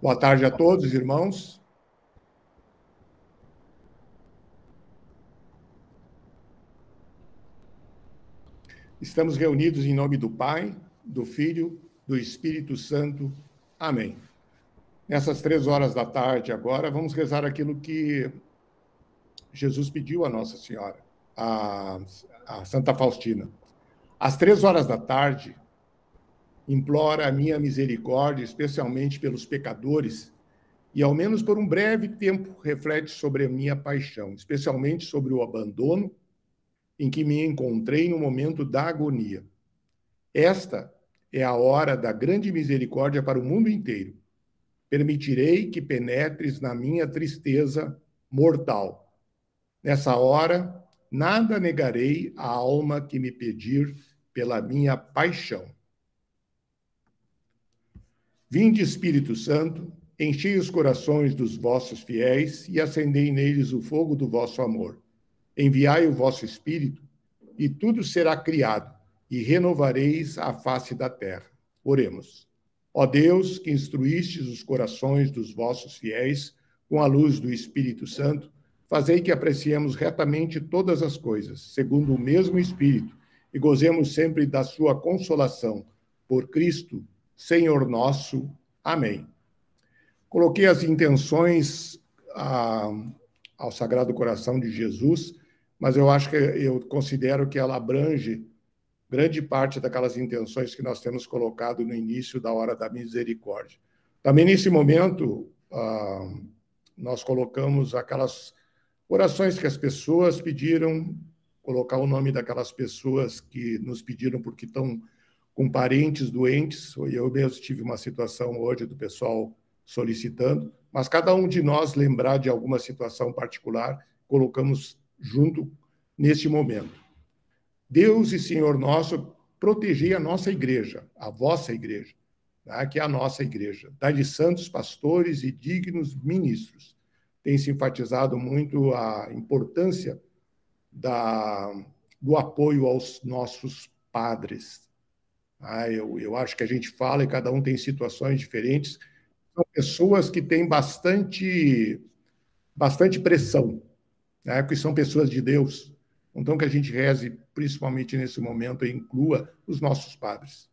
Boa tarde a todos, irmãos. Estamos reunidos em nome do Pai, do Filho, do Espírito Santo. Amém. Nessas três horas da tarde, agora, vamos rezar aquilo que Jesus pediu a Nossa Senhora, a, a Santa Faustina. Às três horas da tarde, implora a minha misericórdia, especialmente pelos pecadores, e ao menos por um breve tempo reflete sobre a minha paixão, especialmente sobre o abandono em que me encontrei no momento da agonia. Esta é a hora da grande misericórdia para o mundo inteiro. Permitirei que penetres na minha tristeza mortal. Nessa hora, nada negarei à alma que me pedir pela minha paixão. Vinde, Espírito Santo, enchei os corações dos vossos fiéis e acendei neles o fogo do vosso amor. Enviai o vosso Espírito, e tudo será criado, e renovareis a face da terra. Oremos. Ó Deus, que instruístes os corações dos vossos fiéis com a luz do Espírito Santo, fazei que apreciemos retamente todas as coisas, segundo o mesmo Espírito, e gozemos sempre da sua consolação. Por Cristo, Senhor nosso. Amém. Coloquei as intenções a, ao Sagrado Coração de Jesus, mas eu acho que eu considero que ela abrange grande parte daquelas intenções que nós temos colocado no início da hora da misericórdia. Também nesse momento, ah, nós colocamos aquelas orações que as pessoas pediram, colocar o nome daquelas pessoas que nos pediram porque estão com parentes doentes. Eu mesmo tive uma situação hoje do pessoal solicitando, mas cada um de nós lembrar de alguma situação particular, colocamos junto neste momento. Deus e Senhor nosso, protegei a nossa igreja, a vossa igreja, tá? que é a nossa igreja. Dá-lhe santos pastores e dignos ministros. Tem se enfatizado muito a importância da, do apoio aos nossos padres, ah, eu, eu acho que a gente fala e cada um tem situações diferentes. São pessoas que têm bastante, bastante pressão, né? porque são pessoas de Deus. Então, que a gente reze, principalmente nesse momento, e inclua os nossos padres.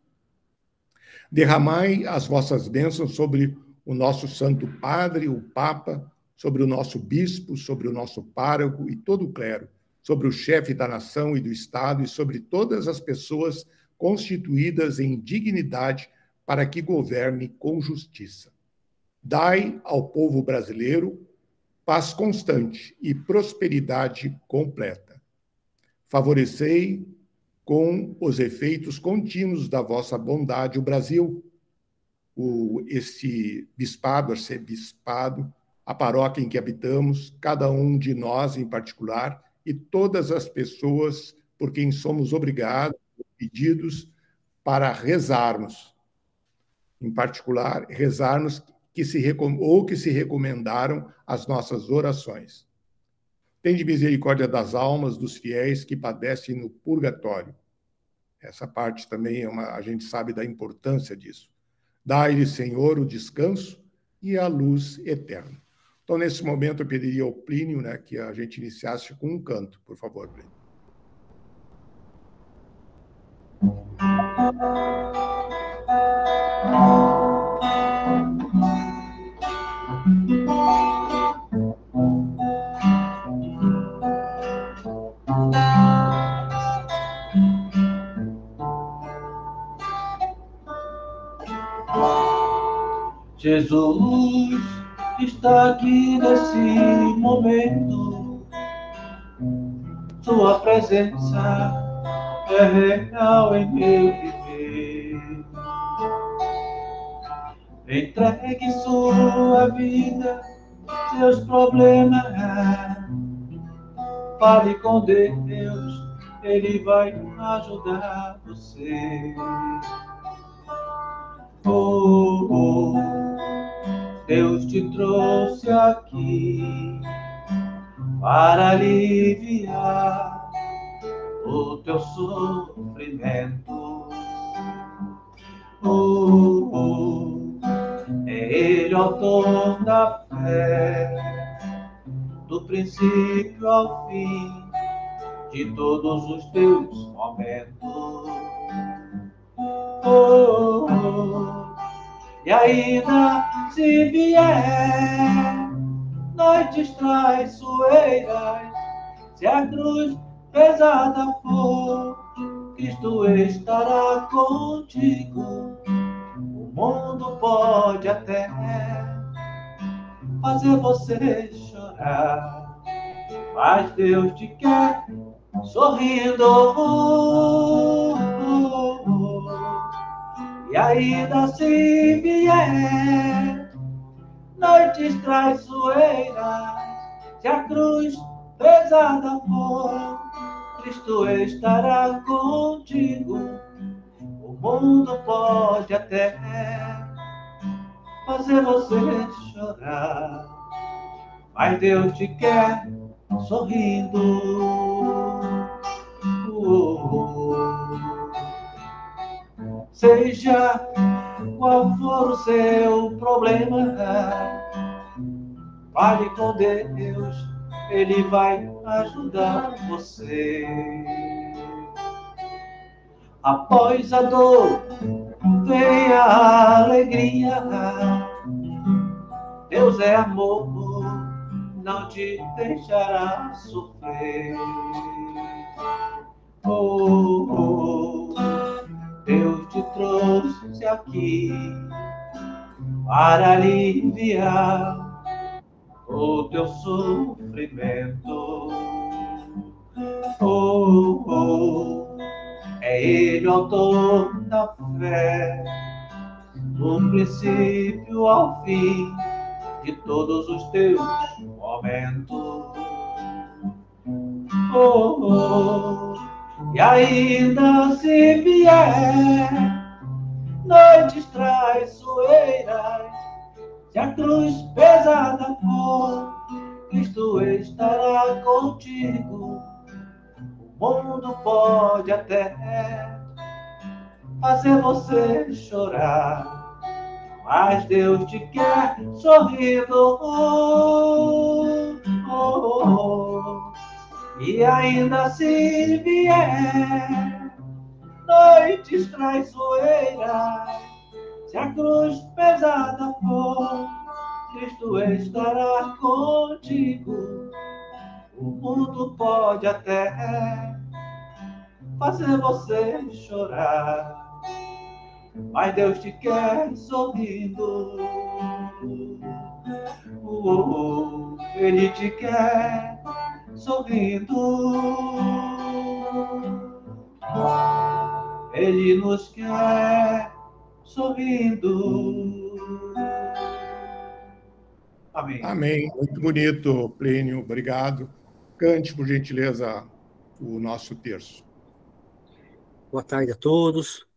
Derramai as vossas bênçãos sobre o nosso Santo Padre, o Papa, sobre o nosso bispo, sobre o nosso pároco e todo o clero, sobre o chefe da nação e do Estado e sobre todas as pessoas constituídas em dignidade para que governe com justiça. Dai ao povo brasileiro paz constante e prosperidade completa. Favorecei com os efeitos contínuos da vossa bondade o Brasil, o, esse bispado, arcebispado, a paróquia em que habitamos, cada um de nós em particular, e todas as pessoas por quem somos obrigados pedidos para rezarmos. Em particular, rezarmos que se, ou que se recomendaram as nossas orações. Tende misericórdia das almas dos fiéis que padecem no purgatório. Essa parte também é uma, a gente sabe da importância disso. Dai-lhe, Senhor, o descanso e a luz eterna. Então, nesse momento, eu pediria ao Plínio né, que a gente iniciasse com um canto, por favor, Plínio. Jesus está aqui nesse momento. Sua presença é real em meu viver. Entregue sua vida, seus problemas. Fale com Deus, Ele vai ajudar você. Oh, oh, Deus te trouxe aqui para aliviar o teu sofrimento. Oh, oh, é Ele, autor da fé, do princípio ao fim de todos os teus momentos. Oh, e ainda se vier noites traiçoeiras, se a cruz pesada for, Cristo estará contigo. O mundo pode até fazer você chorar, mas Deus te quer sorrindo. E ainda se vier noites traiçoeiras, se a cruz pesada for, Cristo estará contigo. O mundo pode até fazer você chorar, mas Deus te quer sorrindo. Seja qual for o seu problema, fale com Deus, Ele vai ajudar você. Após a dor, vem a alegria. Deus é amor, não te deixará sofrer. Oh, oh, Deus te trouxe aqui para aliviar o teu sofrimento. Oh, oh, é Ele o autor da fé, do princípio ao fim de todos os teus momentos. Oh, oh, e ainda se vier noites traiçoeiras, se a cruz pesada for, Cristo estará contigo. O mundo pode até fazer você chorar, mas Deus te quer sorrindo. Oh, oh, oh. E ainda se vier noites traiçoeiras, se a cruz pesada for, Cristo estará contigo. O mundo pode até fazer você chorar, mas Deus te quer sorrindo. Ele te quer sorrindo. Ele nos quer sorrindo. Amém. Amém. Muito bonito, Plínio. Obrigado. Cante, por gentileza, o nosso terço. Boa tarde a todos.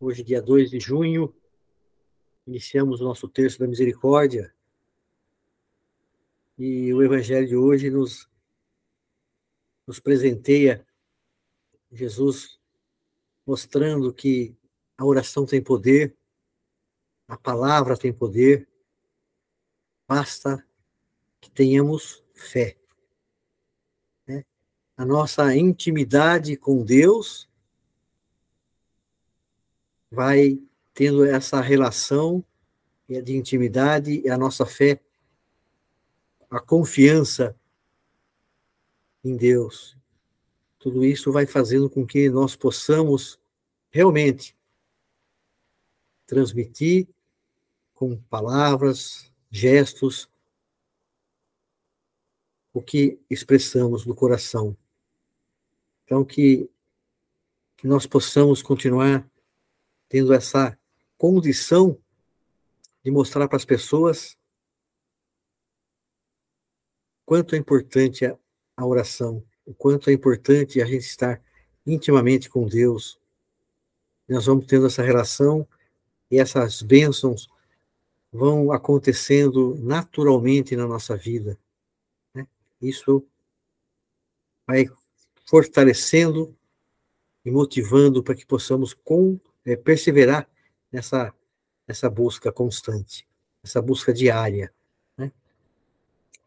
Hoje, dia 2 de junho, iniciamos o nosso terço da misericórdia. E o evangelho de hoje nos nos presenteia Jesus mostrando que a oração tem poder, a palavra tem poder, basta que tenhamos fé. Né? A nossa intimidade com Deus vai tendo essa relação de intimidade e a nossa fé, a confiança em Deus. Tudo isso vai fazendo com que nós possamos realmente transmitir com palavras, gestos, o que expressamos do coração. Então, que, que nós possamos continuar tendo essa condição de mostrar para as pessoas quanto é importante a, a oração, o quanto é importante a gente estar intimamente com Deus. Nós vamos tendo essa relação e essas bênçãos vão acontecendo naturalmente na nossa vida. Né? Isso vai fortalecendo e motivando para que possamos com, é, perseverar nessa, nessa busca constante. essa busca diária. Né?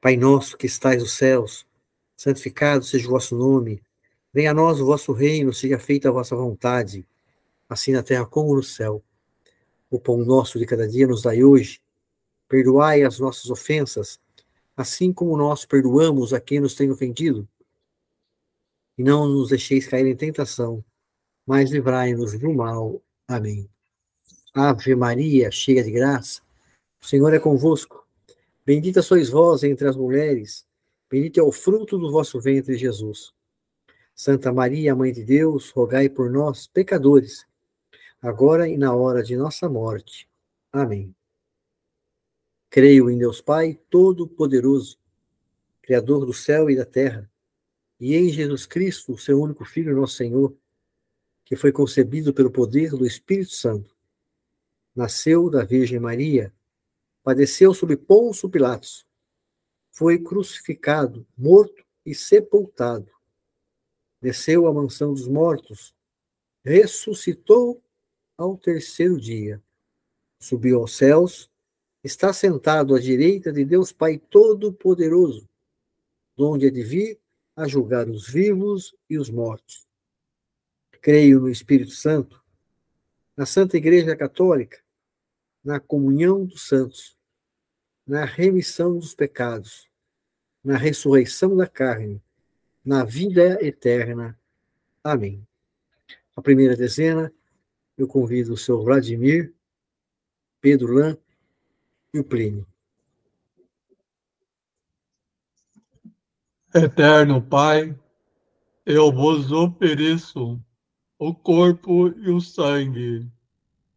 Pai nosso que estais nos céus, santificado seja o vosso nome, venha a nós o vosso reino, seja feita a vossa vontade, assim na terra como no céu. O pão nosso de cada dia nos dai hoje, perdoai as nossas ofensas, assim como nós perdoamos a quem nos tem ofendido. E não nos deixeis cair em tentação, mas livrai-nos do mal. Amém. Ave Maria, cheia de graça, o Senhor é convosco. Bendita sois vós entre as mulheres, bendito é o fruto do vosso ventre, Jesus. Santa Maria, Mãe de Deus, rogai por nós, pecadores, agora e na hora de nossa morte. Amém. Creio em Deus Pai Todo-Poderoso, Criador do céu e da terra, e em Jesus Cristo, seu único Filho, nosso Senhor, que foi concebido pelo poder do Espírito Santo. Nasceu da Virgem Maria, padeceu sob Pôncio Pilatos, foi crucificado, morto e sepultado. Desceu à mansão dos mortos, ressuscitou ao terceiro dia, subiu aos céus está sentado à direita de Deus Pai Todo-Poderoso, donde há de vir a julgar os vivos e os mortos. Creio no Espírito Santo, na Santa Igreja Católica, na comunhão dos santos, na remissão dos pecados, na ressurreição da carne, na vida eterna. Amém. A primeira dezena, eu convido o senhor Vladimir, Pedro Lã, e o Plínio. Eterno Pai, eu vos ofereço o corpo e o sangue,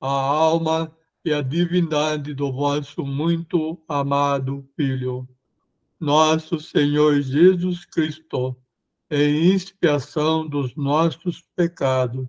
a alma e a divindade do vosso muito amado Filho, nosso Senhor Jesus Cristo, em expiação dos nossos pecados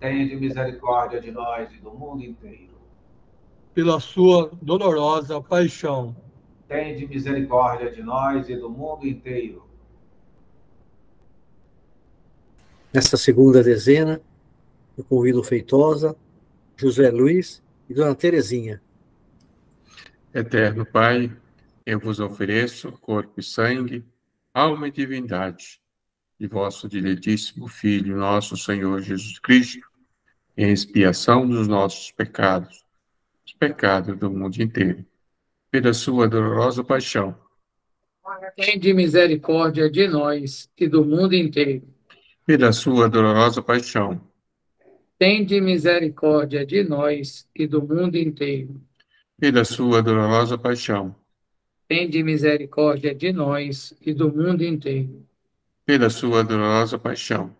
Tende misericórdia de nós e do mundo inteiro. Pela sua dolorosa paixão tende misericórdia de nós e do mundo inteiro. Nesta segunda dezena, eu convido Feitosa, José Luiz e Dona Terezinha. Eterno Pai, eu vos ofereço corpo e sangue, alma e divindade de vosso diletíssimo Filho, nosso Senhor Jesus Cristo, em expiação dos nossos pecados, os pecados do mundo inteiro pela sua dolorosa paixão. de misericórdia de nós e do mundo inteiro. Pela sua dolorosa paixão. de misericórdia de nós e do mundo inteiro. Pela sua dolorosa paixão. de misericórdia de nós e do mundo inteiro. Pela sua dolorosa paixão.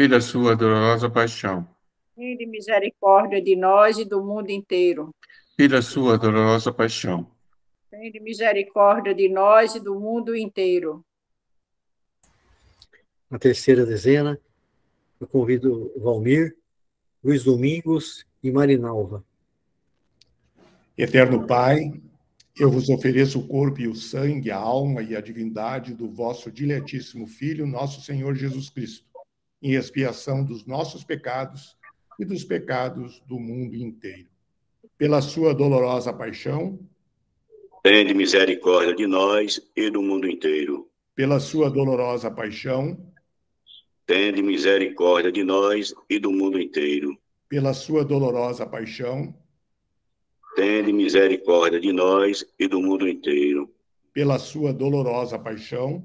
Pela sua dolorosa paixão. Tende misericórdia de nós e do mundo inteiro. Pela sua dolorosa paixão Tende misericórdia de nós e do mundo inteiro. Na terceira dezena, eu convido Valmir, Luiz Domingos e Marinalva. Eterno Pai, Eu vos ofereço o corpo e o sangue, a alma e a divindade do vosso diletíssimo Filho, nosso Senhor Jesus Cristo, em expiação dos nossos pecados e dos pecados do mundo inteiro. Pela sua dolorosa paixão, tende misericórdia de nós e do mundo inteiro. Pela sua dolorosa paixão, tende misericórdia de nós e do mundo inteiro. Pela sua dolorosa paixão, tende misericórdia de nós e do mundo inteiro. Pela sua dolorosa paixão,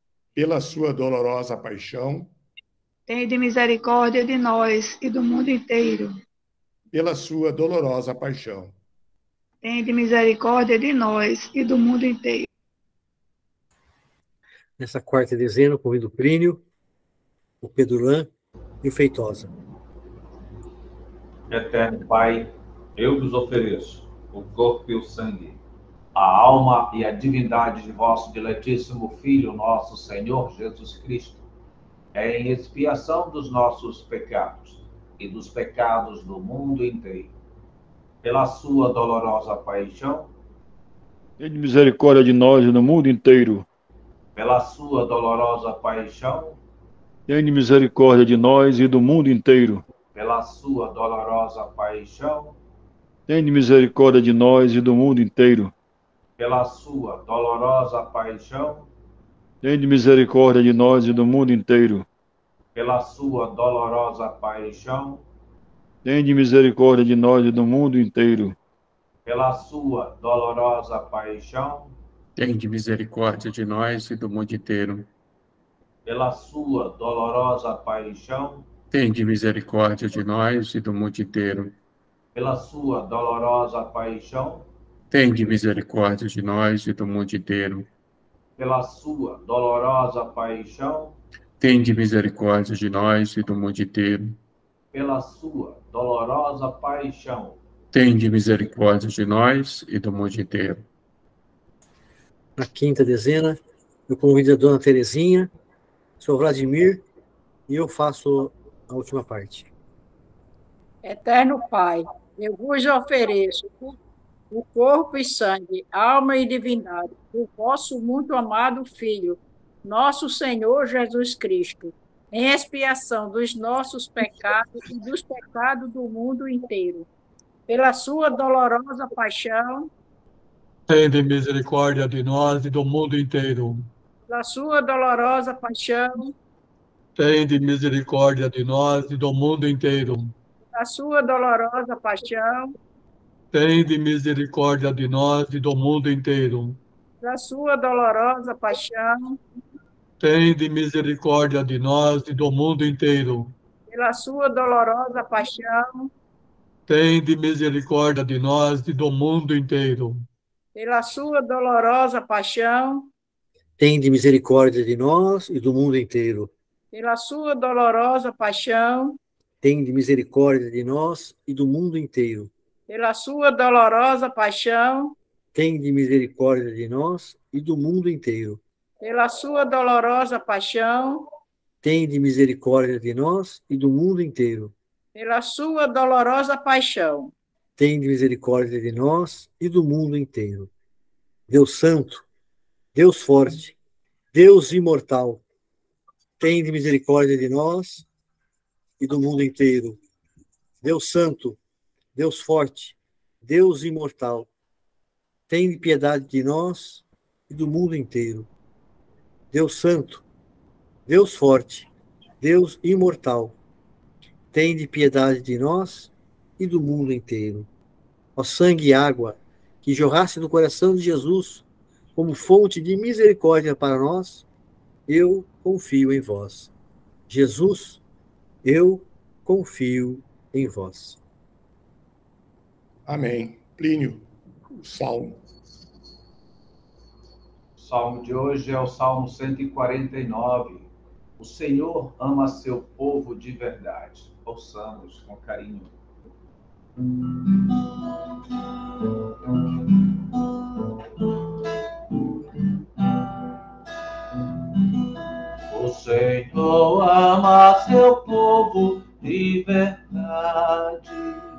Pela sua dolorosa paixão, tende misericórdia de nós e do mundo inteiro. Pela sua dolorosa paixão, tende misericórdia de nós e do mundo inteiro. Nessa quarta dezena, convido o Plínio, o Pedulã e o Feitosa. Eterno Pai, eu vos ofereço o corpo e o sangue, a alma e a divindade de vosso diletíssimo Filho, nosso Senhor Jesus Cristo, em expiação dos nossos pecados e dos pecados do mundo inteiro. Pela sua dolorosa paixão, Tenha misericórdia de nós e do mundo inteiro. Pela sua dolorosa paixão, Tenha misericórdia de nós e do mundo inteiro. Pela sua dolorosa paixão, Tende misericórdia de nós e do mundo inteiro. Pela sua dolorosa paixão. Tende misericórdia de nós e do mundo inteiro. Pela sua dolorosa paixão. Tende misericórdia de nós e do mundo inteiro. Pela sua dolorosa paixão. Tende misericórdia de nós e do mundo inteiro. Pela sua dolorosa paixão. Tende misericórdia de nós e do mundo inteiro pela sua dolorosa paixão, tende misericórdia de nós e do mundo inteiro. Pela sua dolorosa paixão, tende misericórdia de nós e do mundo inteiro. Pela sua dolorosa paixão, tende misericórdia de nós e do mundo inteiro. Na quinta dezena, eu convido a dona Terezinha, o Vladimir, e eu faço a última parte. Eterno Pai, eu vos ofereço o corpo e sangue, alma e divindade do vosso muito amado Filho, nosso Senhor Jesus Cristo, em expiação dos nossos pecados e dos pecados do mundo inteiro. Pela sua dolorosa paixão, tende misericórdia de nós e do mundo inteiro. Pela sua dolorosa paixão, tende misericórdia de nós e do mundo inteiro a sua dolorosa paixão. Tende misericórdia de nós e do mundo inteiro. Da sua dolorosa paixão. Tende misericórdia de nós e do mundo inteiro. Pela sua dolorosa paixão. Tende misericórdia de nós e do mundo inteiro. Pela sua dolorosa paixão. Tende misericórdia de nós e do mundo inteiro. Pela sua dolorosa paixão tende misericórdia de nós e do mundo inteiro. Pela sua dolorosa paixão, tende misericórdia de nós e do mundo inteiro. Pela sua dolorosa paixão, tende misericórdia de nós e do mundo inteiro. Pela sua dolorosa paixão, tende misericórdia de nós e do mundo inteiro. Deus Santo, Deus Forte, Deus Imortal, tende misericórdia de nós e do mundo inteiro. Deus Santo, Deus Forte, Deus Imortal, tem piedade de nós e do mundo inteiro. Deus Santo, Deus Forte, Deus Imortal, tem de piedade de nós e do mundo inteiro. Ó sangue e água que jorrasse do coração de Jesus como fonte de misericórdia para nós, eu confio em vós. Jesus, eu confio em vós. Amém. Plínio, o Salmo. salmo de hoje é o Salmo 149. O Senhor ama seu povo de verdade. Ouçamos com carinho. O Senhor ama seu povo de verdade.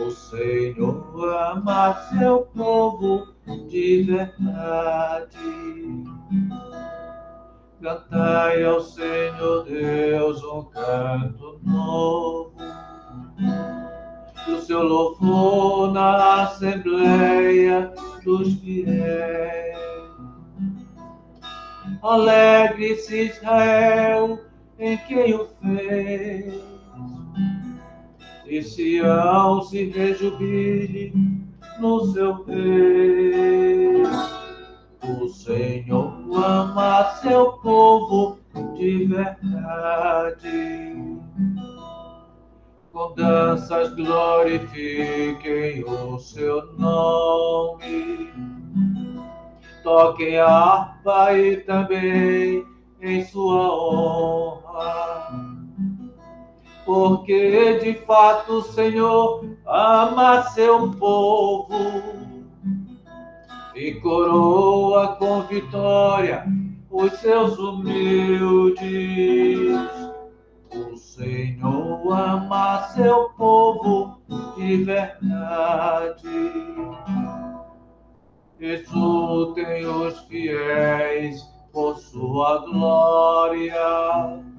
O Senhor ama seu povo de verdade. Cantai ao Senhor Deus um canto novo. O seu louvor na Assembleia dos Fiéis. Alegre-se Israel em quem o fez. E Sião se rejubile no seu rei. O Senhor ama seu povo de verdade. Com danças glorifiquem o seu nome. Toquem a harpa e também em sua honra porque de fato o Senhor ama seu povo e coroa com vitória os seus humildes. O Senhor ama seu povo de verdade. Exultem os fiéis por sua glória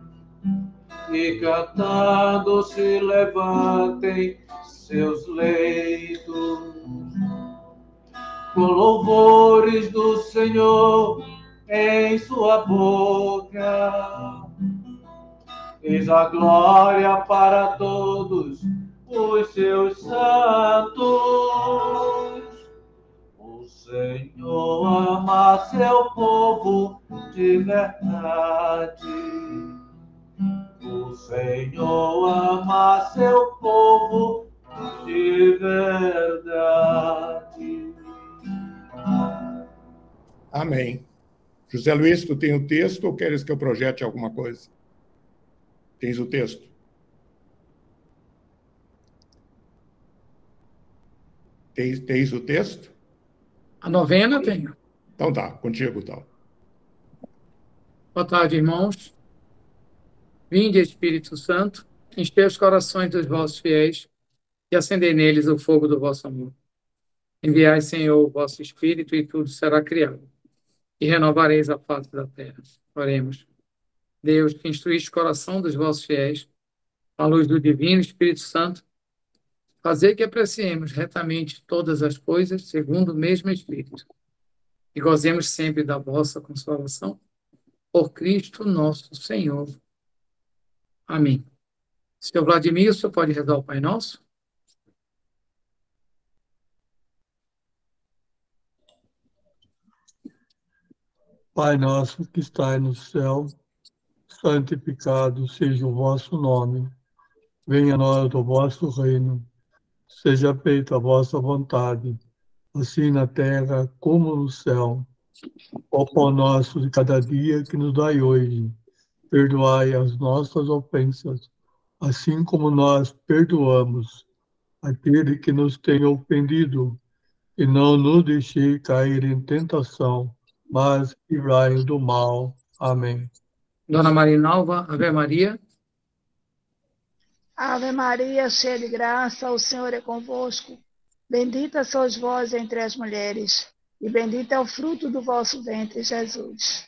e cantando se levantem seus leitos, com louvores do Senhor em sua boca. Eis a glória para todos os seus santos. O Senhor ama seu povo de verdade. O Senhor ama seu povo de verdade. Amém. José Luiz, tu tem o texto ou queres que eu projete alguma coisa? Tens o texto? Tens, tens o texto? A novena tenho. Então tá, contigo então. Boa tarde, irmãos. Vinde, Espírito Santo, enchei os corações dos vossos fiéis e acendei neles o fogo do vosso amor. Enviai, Senhor, o vosso Espírito e tudo será criado, e renovareis a face da terra. Oremos. Deus, que instruíste o coração dos vossos fiéis, à luz do Divino Espírito Santo, fazer que apreciemos retamente todas as coisas segundo o mesmo Espírito, e gozemos sempre da vossa consolação, por Cristo nosso Senhor. Amém. Senhor Vladimir, o senhor pode rezar o Pai Nosso? Pai nosso que estais no céu, santificado seja o vosso nome. Venha a nós o vosso reino. Seja feita a vossa vontade, assim na terra como no céu. O pão nosso de cada dia que nos dai hoje perdoai as nossas ofensas, assim como nós perdoamos aquele que nos tem ofendido, e não nos deixei cair em tentação, mas livrai do mal. Amém. Dona Marinalva, Ave Maria. Ave Maria, cheia de graça, o Senhor é convosco. Bendita sois vós entre as mulheres, e bendito é o fruto do vosso ventre, Jesus.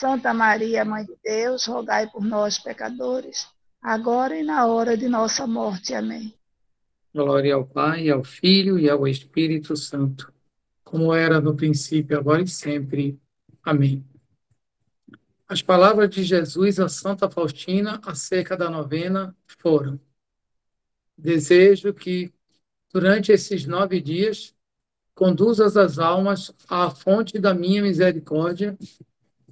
Santa Maria, Mãe de Deus, rogai por nós, pecadores, agora e na hora de nossa morte. Amém. Glória ao Pai, ao Filho e ao Espírito Santo, como era no princípio, agora e sempre. Amém. As palavras de Jesus a Santa Faustina acerca da novena foram: Desejo que, durante esses nove dias, conduzas as almas à fonte da minha misericórdia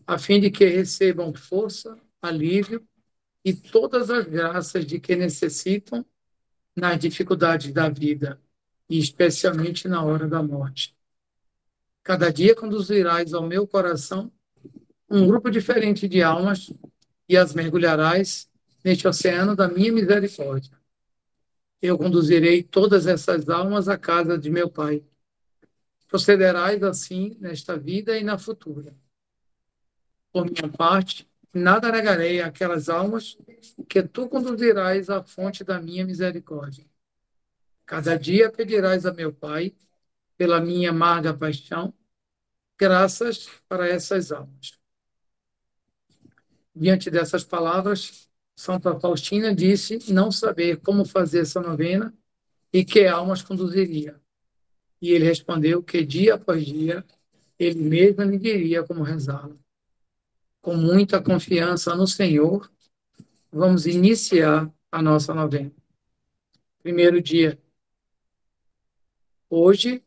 a fim de que recebam força, alívio e todas as graças de que necessitam nas dificuldades da vida, e especialmente na hora da morte. Cada dia conduzirás ao meu coração um grupo diferente de almas e as mergulharás neste oceano da minha misericórdia. Eu conduzirei todas essas almas à casa de meu Pai. Procederás assim nesta vida e na futura. Por minha parte, nada negarei àquelas almas que tu conduzirás à fonte da minha misericórdia. Cada dia pedirás a meu Pai, pela minha amarga paixão, graças para essas almas. Diante dessas palavras, Santa Faustina disse não saber como fazer essa novena e que almas conduziria. E ele respondeu que dia após dia ele mesmo lhe diria como rezá-la. Com muita confiança no Senhor, vamos iniciar a nossa novena. Primeiro dia. Hoje,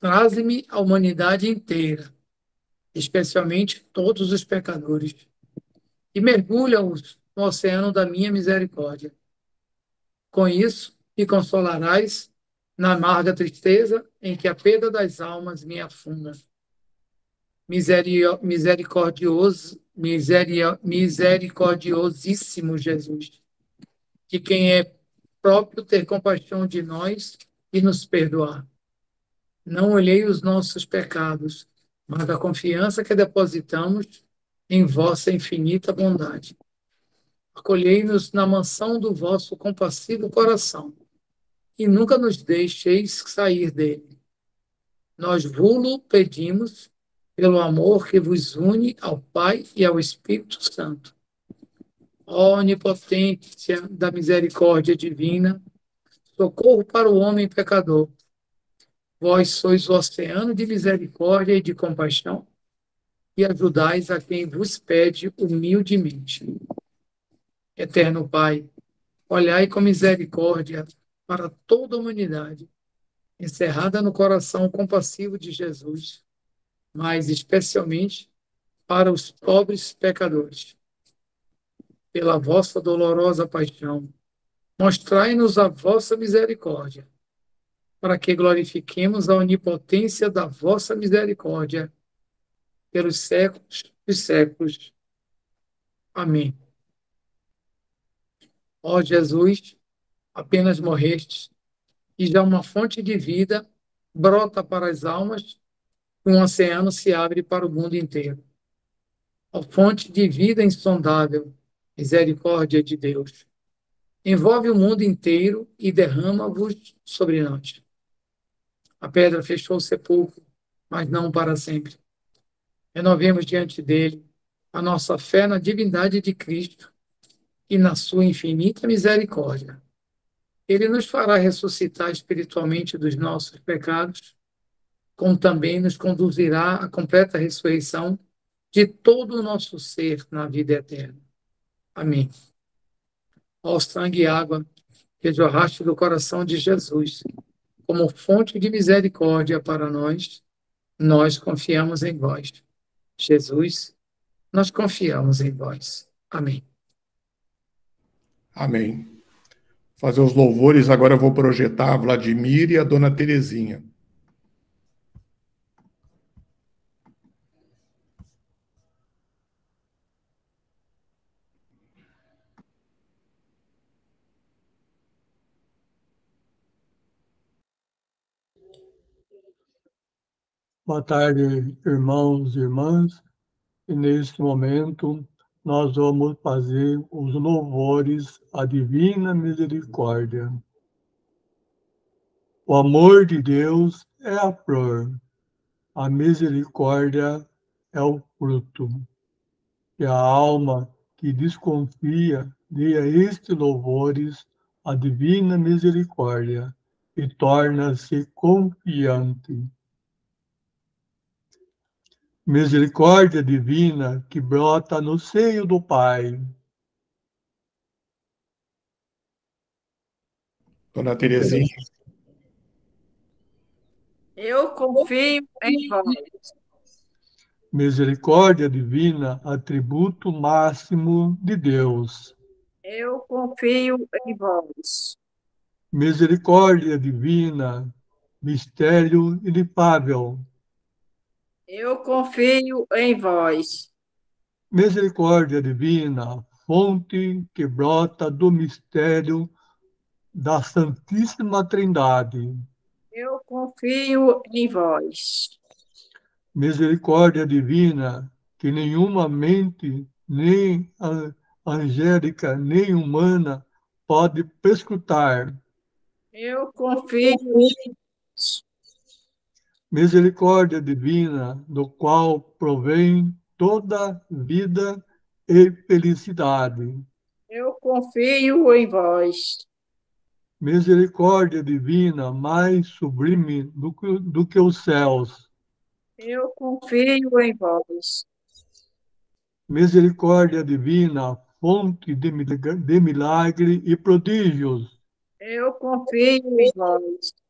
traze-me a humanidade inteira, especialmente todos os pecadores, e mergulha-os no oceano da minha misericórdia. Com isso, me consolarás na amarga tristeza em que a perda das almas me afunda. Misericordioso, misericordiosíssimo Jesus, que quem é próprio ter compaixão de nós e nos perdoar. Não olhei os nossos pecados, mas a confiança que depositamos em vossa infinita bondade. Acolhei-nos na mansão do vosso compassivo coração e nunca nos deixeis sair dele. Nós vulo pedimos pelo amor que vos une ao Pai e ao Espírito Santo. Ó onipotência da misericórdia divina, socorro para o homem pecador. Vós sois o oceano de misericórdia e de compaixão, e ajudais a quem vos pede humildemente. Eterno Pai, olhai com misericórdia para toda a humanidade, encerrada no coração compassivo de Jesus, mas especialmente para os pobres pecadores. Pela vossa dolorosa paixão, mostrai-nos a vossa misericórdia, para que glorifiquemos a onipotência da vossa misericórdia pelos séculos dos séculos. Amém. Ó Jesus, apenas morrestes, e já uma fonte de vida brota para as almas, e um oceano se abre para o mundo inteiro. A fonte de vida insondável, misericórdia de Deus, envolve o mundo inteiro e derrama-vos sobre nós. A pedra fechou o sepulcro, mas não para sempre. Renovemos diante dele a nossa fé na divindade de Cristo e na sua infinita misericórdia ele nos fará ressuscitar espiritualmente dos nossos pecados, como também nos conduzirá à completa ressurreição de todo o nosso ser na vida eterna. Amém. Ó sangue e água que jorraste do coração de Jesus, como fonte de misericórdia para nós, nós confiamos em vós. Jesus, nós confiamos em vós. Amém. Amém fazer os louvores. Agora eu vou projetar a Vladimir e a Dona Terezinha. Boa tarde, irmãos e irmãs. E neste momento nós vamos fazer os louvores à divina misericórdia. O amor de Deus é a flor, a misericórdia é o fruto. Que a alma que desconfia dê a estes louvores a divina misericórdia e torna-se confiante misericórdia divina que brota no seio do Pai. Dona Terezinha. Eu confio em vós. Misericórdia divina, atributo máximo de Deus. Eu confio em vós. Misericórdia divina, mistério inefável Eu confio em vós. Misericórdia divina, fonte que brota do mistério da Santíssima Trindade. Eu confio em vós. Misericórdia divina, que nenhuma mente, nem angélica, nem humana, pode prescrutar. Eu confio em vós. Misericórdia divina, do qual provém toda vida e felicidade. Eu confio em vós. Misericórdia divina, mais sublime do que, do que os céus. Eu confio em vós. Misericórdia divina, fonte de, de milagre e prodígios. Eu confio em vós.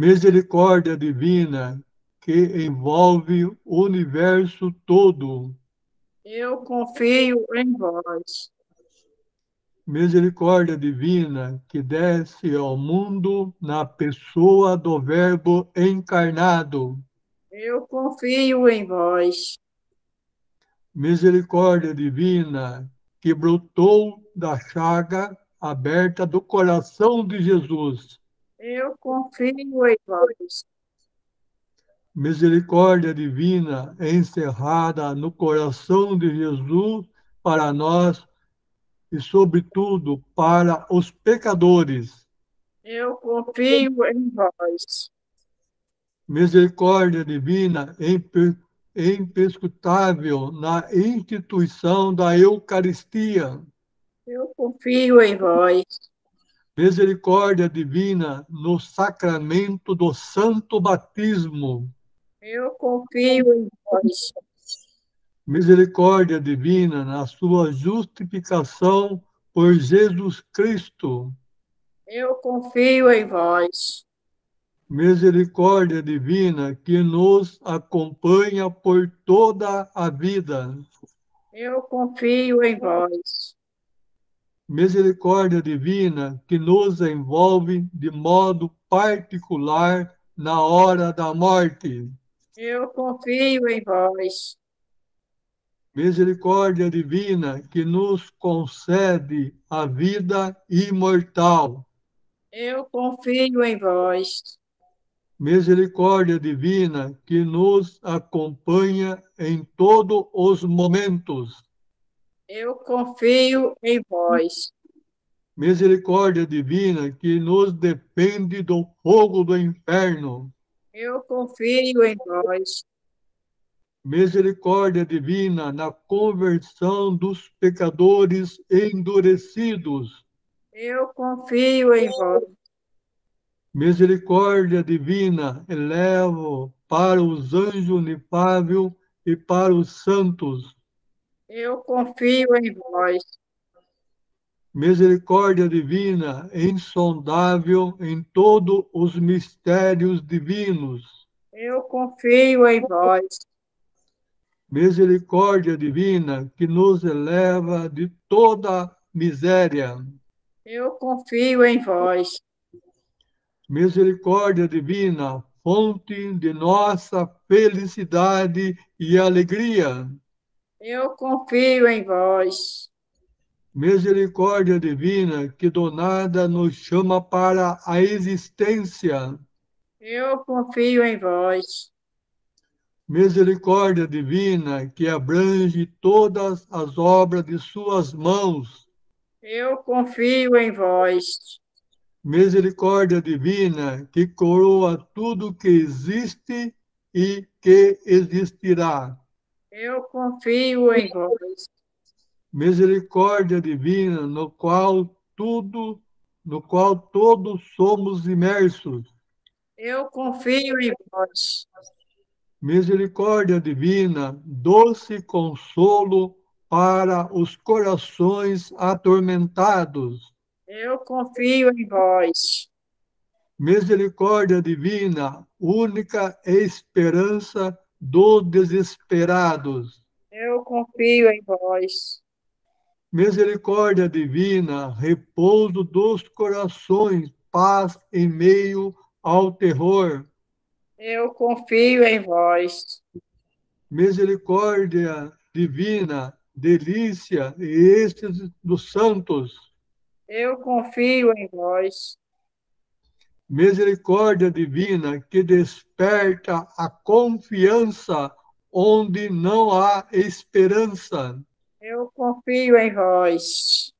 Misericórdia divina, que envolve o universo todo. Eu confio em vós. Misericórdia divina, que desce ao mundo na pessoa do Verbo encarnado. Eu confio em vós. Misericórdia divina, que brotou da chaga aberta do coração de Jesus. Eu confio em vós. Misericórdia divina encerrada no coração de Jesus para nós e, sobretudo, para os pecadores. Eu confio em vós. Misericórdia divina imprescutável na instituição da Eucaristia. Eu confio em vós. Misericórdia divina no sacramento do Santo Batismo. Eu confio em vós. Misericórdia divina na sua justificação por Jesus Cristo. Eu confio em vós. Misericórdia divina que nos acompanha por toda a vida. Eu confio em vós. Misericórdia divina que nos envolve de modo particular na hora da morte. Eu confio em vós. Misericórdia divina que nos concede a vida imortal. Eu confio em vós. Misericórdia divina que nos acompanha em todos os momentos. Eu confio em vós. Misericórdia divina que nos defende do fogo do inferno. Eu confio em vós. Misericórdia divina na conversão dos pecadores endurecidos. Eu confio em vós. Misericórdia divina elevo para os anjos unifável e para os santos. Eu confio em vós. Misericórdia divina insondável em todos os mistérios divinos. Eu confio em vós. Misericórdia divina que nos eleva de toda miséria. Eu confio em vós. Misericórdia divina, fonte de nossa felicidade e alegria. Eu confio em vós. Misericórdia divina, que do nada nos chama para a existência. Eu confio em vós. Misericórdia divina, que abrange todas as obras de suas mãos. Eu confio em vós. Misericórdia divina, que coroa tudo que existe e que existirá. Eu confio em vós. Misericórdia divina, no qual tudo, no qual todos somos imersos. Eu confio em vós. Misericórdia divina, doce consolo para os corações atormentados. Eu confio em vós. Misericórdia divina, única esperança dos desesperados. Eu confio em vós. Misericórdia divina, repouso dos corações, paz em meio ao terror. Eu confio em vós. Misericórdia divina, delícia e êxtase dos santos. Eu confio em vós. Misericórdia divina que desperta a confiança onde não há esperança. Eu confio em vós.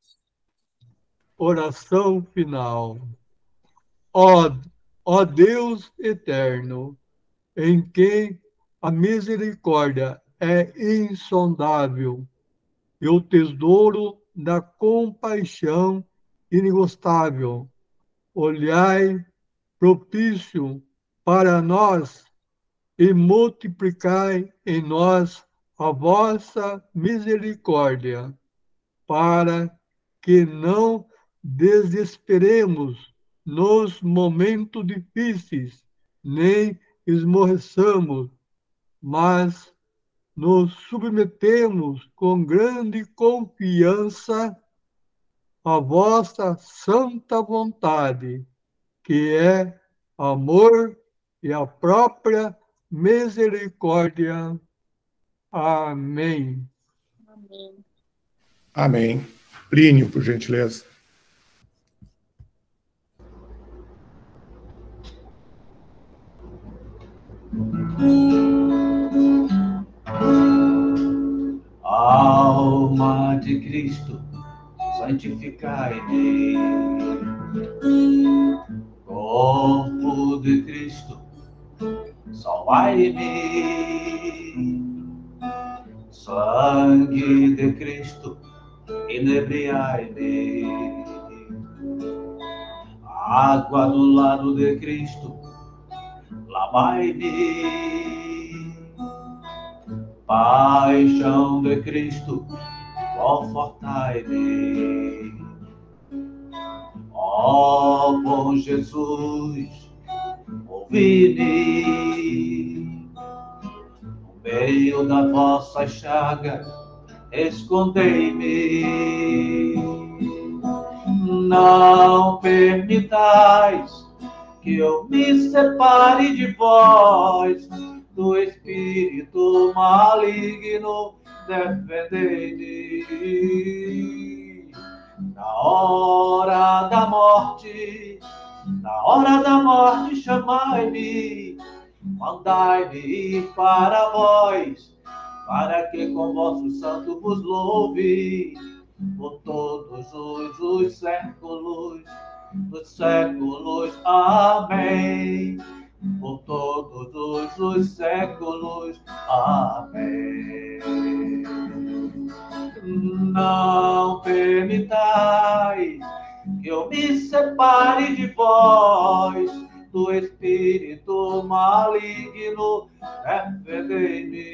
Oração final. Ó, ó Deus eterno, em quem a misericórdia é insondável e o tesouro da compaixão inegostável. Olhai propício para nós e multiplicai em nós a vossa misericórdia, para que não desesperemos nos momentos difíceis, nem esmoreçamos, mas nos submetemos com grande confiança à vossa santa vontade, que é amor e a própria misericórdia. Amém. Amém. Amém. Plínio, por gentileza. Alma de Cristo, santificai-me. Corpo de Cristo, salvai-me. Sangue de Cristo, inebriai-me. Água do lado de Cristo, lavai-me paixão de Cristo, confortai-me. Ó oh, bom Jesus, ouvi-me. No meio da vossa chaga, escondei-me. Não permitais que eu me separe de vós do espírito maligno, defendei-me. Na hora da morte, na hora da morte, chamai-me, mandai-me para vós, para que com vosso santo vos louve por todos os, os séculos, dos séculos. Amém por todos os séculos. Amém. Não permitais que eu me separe de vós, do espírito maligno, defendei-me.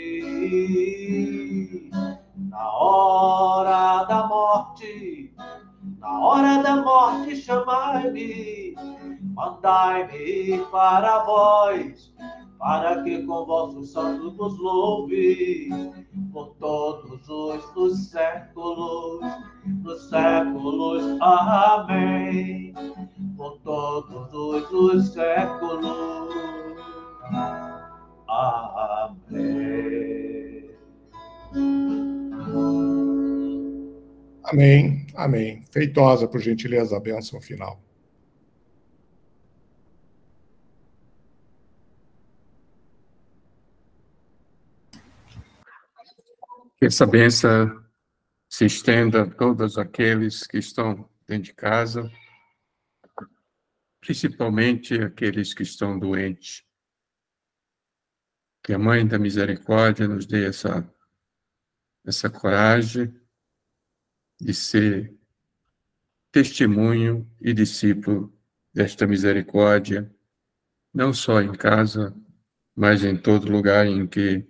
Na hora da morte, na hora da morte, chamai-me mandai-me para vós, para que com vossos santos vos louve, por todos os dos séculos, dos séculos. Amém. Por todos os dos séculos. Amém. Amém, amém. Feitosa, por gentileza, a bênção final. Que essa benção se estenda a todos aqueles que estão dentro de casa, principalmente aqueles que estão doentes. Que a Mãe da Misericórdia nos dê essa, essa coragem de ser testemunho e discípulo desta misericórdia, não só em casa, mas em todo lugar em que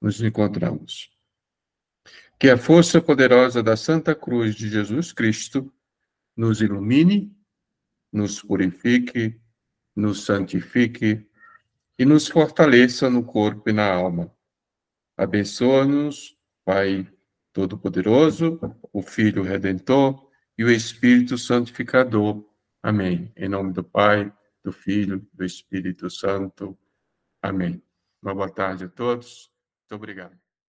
nos encontramos. Que a força poderosa da Santa Cruz de Jesus Cristo nos ilumine, nos purifique, nos santifique e nos fortaleça no corpo e na alma. Abençoa-nos, Pai Todo-Poderoso, o Filho Redentor e o Espírito Santificador. Amém. Em nome do Pai, do Filho, do Espírito Santo. Amém. Uma boa tarde a todos. Muito obrigado.